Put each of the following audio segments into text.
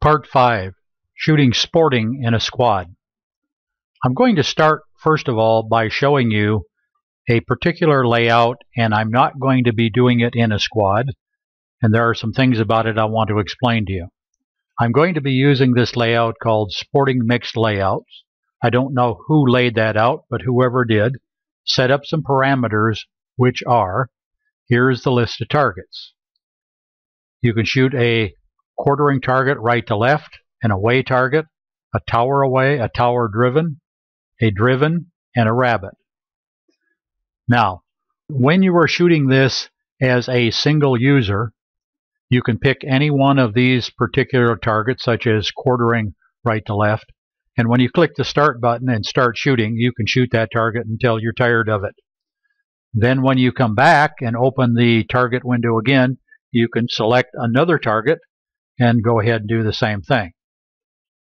Part 5 Shooting Sporting in a Squad. I'm going to start first of all by showing you a particular layout and I'm not going to be doing it in a squad and there are some things about it I want to explain to you. I'm going to be using this layout called Sporting Mixed Layouts. I don't know who laid that out but whoever did set up some parameters which are here's the list of targets. You can shoot a quartering target right to left, an away target, a tower away, a tower driven, a driven, and a rabbit. Now, when you are shooting this as a single user, you can pick any one of these particular targets, such as quartering right to left, and when you click the start button and start shooting, you can shoot that target until you're tired of it. Then when you come back and open the target window again, you can select another target and go ahead and do the same thing.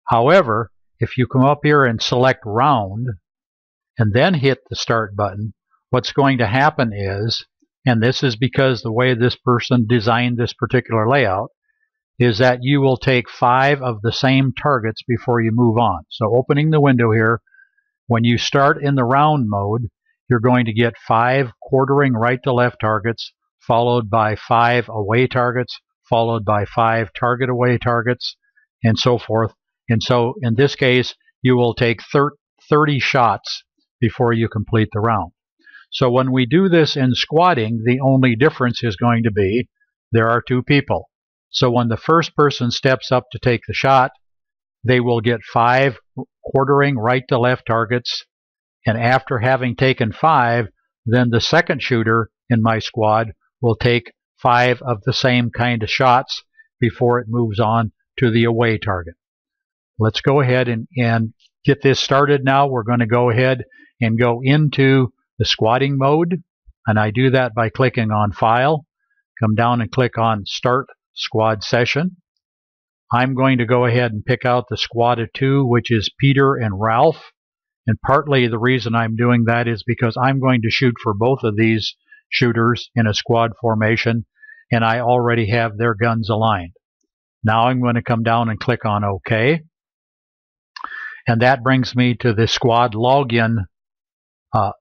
However, if you come up here and select round and then hit the start button, what's going to happen is, and this is because the way this person designed this particular layout, is that you will take five of the same targets before you move on. So opening the window here, when you start in the round mode, you're going to get five quartering right to left targets, followed by five away targets, followed by five target away targets, and so forth. And so in this case, you will take 30 shots before you complete the round. So when we do this in squadding, the only difference is going to be there are two people. So when the first person steps up to take the shot, they will get five quartering right to left targets. And after having taken five, then the second shooter in my squad will take five of the same kind of shots before it moves on to the away target. Let's go ahead and, and get this started now. We're going to go ahead and go into the squadding mode. And I do that by clicking on File, come down and click on Start Squad Session. I'm going to go ahead and pick out the squad of two, which is Peter and Ralph. And partly the reason I'm doing that is because I'm going to shoot for both of these shooters in a squad formation and I already have their guns aligned. Now I'm going to come down and click on OK. And that brings me to the squad login uh,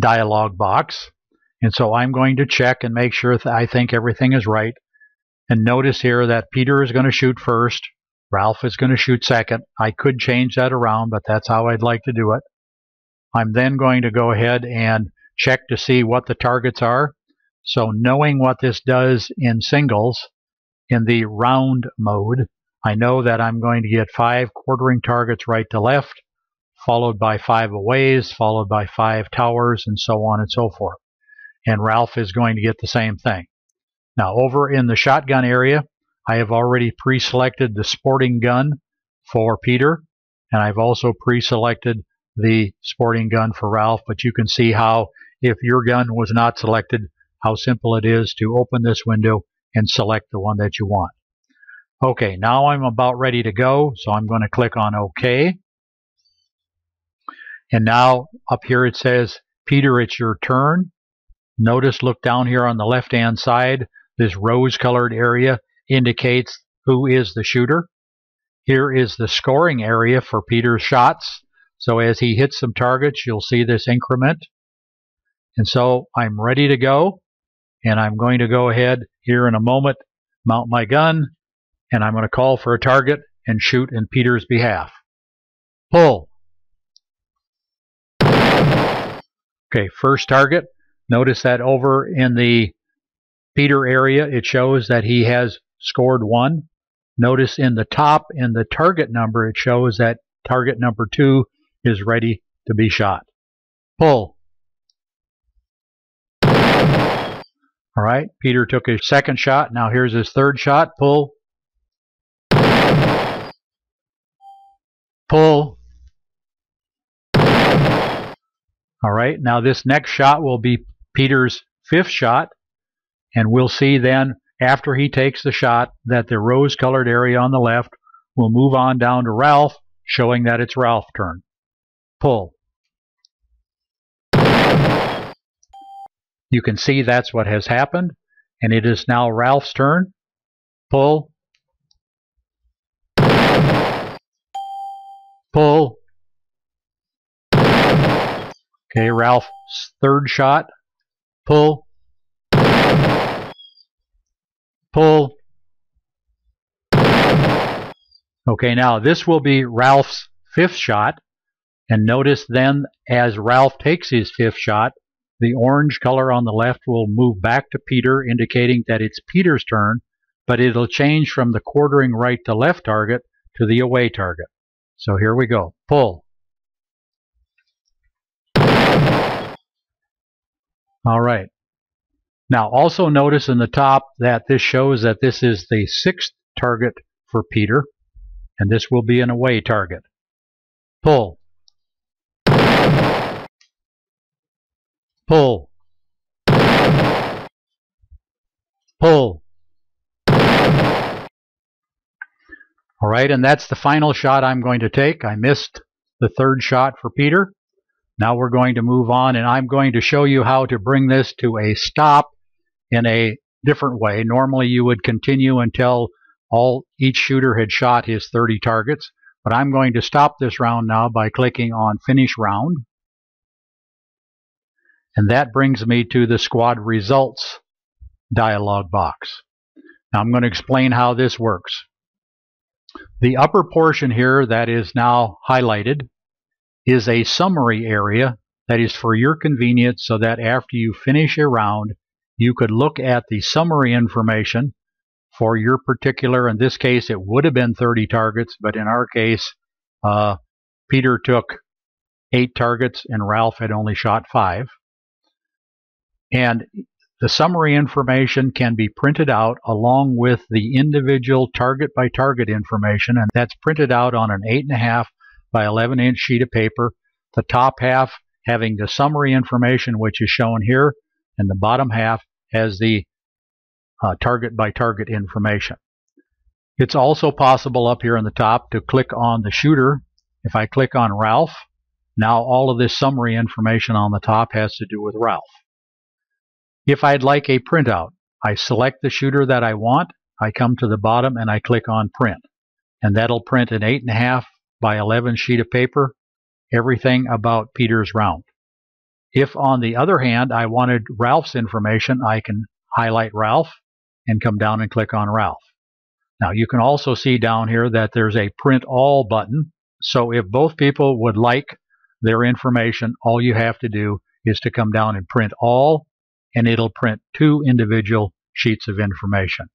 dialog box. And so I'm going to check and make sure that I think everything is right. And notice here that Peter is going to shoot first. Ralph is going to shoot second. I could change that around, but that's how I'd like to do it. I'm then going to go ahead and check to see what the targets are. So knowing what this does in singles in the round mode, I know that I'm going to get five quartering targets right to left, followed by five aways, followed by five towers, and so on and so forth. And Ralph is going to get the same thing. Now over in the shotgun area, I have already pre-selected the sporting gun for Peter, and I've also pre-selected the sporting gun for Ralph, but you can see how if your gun was not selected, how simple it is to open this window and select the one that you want. Okay, now I'm about ready to go, so I'm going to click on OK. And now up here it says, Peter, it's your turn. Notice, look down here on the left-hand side, this rose-colored area indicates who is the shooter. Here is the scoring area for Peter's shots. So as he hits some targets, you'll see this increment. And so I'm ready to go. And I'm going to go ahead here in a moment, mount my gun, and I'm going to call for a target and shoot in Peter's behalf. Pull. Okay, first target. Notice that over in the Peter area, it shows that he has scored one. Notice in the top in the target number, it shows that target number two is ready to be shot. Pull. All right, Peter took his second shot. Now here's his third shot. Pull. Pull. All right, now this next shot will be Peter's fifth shot. And we'll see then, after he takes the shot, that the rose-colored area on the left will move on down to Ralph, showing that it's Ralph's turn. Pull. You can see that's what has happened, and it is now Ralph's turn. Pull. Pull. Okay, Ralph's third shot. Pull. Pull. Okay, now this will be Ralph's fifth shot. And notice then as Ralph takes his fifth shot, the orange color on the left will move back to Peter, indicating that it's Peter's turn, but it'll change from the quartering right to left target to the away target. So here we go. Pull. All right. Now also notice in the top that this shows that this is the sixth target for Peter, and this will be an away target. Pull. Pull. Pull. All right, and that's the final shot I'm going to take. I missed the third shot for Peter. Now we're going to move on, and I'm going to show you how to bring this to a stop in a different way. Normally you would continue until all each shooter had shot his 30 targets, but I'm going to stop this round now by clicking on Finish Round. And that brings me to the squad results dialog box. Now I'm going to explain how this works. The upper portion here that is now highlighted is a summary area that is for your convenience so that after you finish a round, you could look at the summary information for your particular, in this case, it would have been 30 targets, but in our case, uh, Peter took eight targets and Ralph had only shot five. And the summary information can be printed out along with the individual target by target information, and that's printed out on an 8.5 by 11 inch sheet of paper. The top half having the summary information, which is shown here, and the bottom half has the uh, target by target information. It's also possible up here on the top to click on the shooter. If I click on Ralph, now all of this summary information on the top has to do with Ralph. If I'd like a printout, I select the shooter that I want, I come to the bottom and I click on print. And that'll print an 8.5 by 11 sheet of paper, everything about Peter's round. If on the other hand I wanted Ralph's information, I can highlight Ralph and come down and click on Ralph. Now you can also see down here that there's a print all button. So if both people would like their information, all you have to do is to come down and print all and it'll print two individual sheets of information.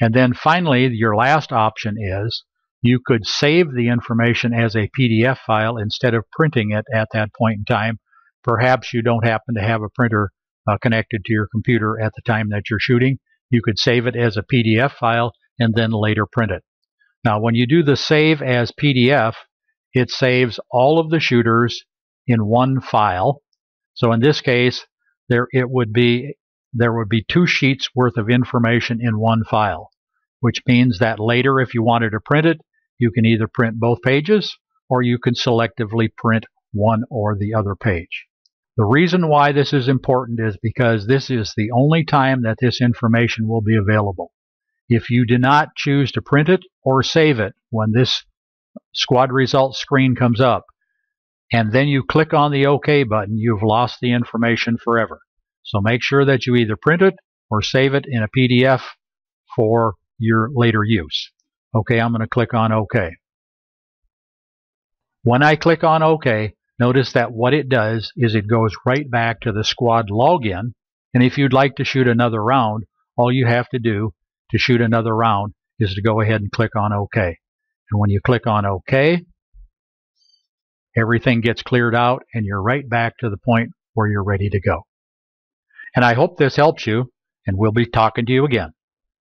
And then finally, your last option is you could save the information as a PDF file instead of printing it at that point in time. Perhaps you don't happen to have a printer uh, connected to your computer at the time that you're shooting. You could save it as a PDF file and then later print it. Now, when you do the save as PDF, it saves all of the shooters in one file. So in this case, there it would be there would be two sheets worth of information in one file, which means that later if you wanted to print it, you can either print both pages or you can selectively print one or the other page. The reason why this is important is because this is the only time that this information will be available. If you do not choose to print it or save it when this squad results screen comes up, and then you click on the OK button, you've lost the information forever. So make sure that you either print it or save it in a PDF for your later use. Okay, I'm going to click on OK. When I click on OK, notice that what it does is it goes right back to the squad login. And if you'd like to shoot another round, all you have to do to shoot another round is to go ahead and click on OK. And when you click on OK, everything gets cleared out and you're right back to the point where you're ready to go. And I hope this helps you and we'll be talking to you again.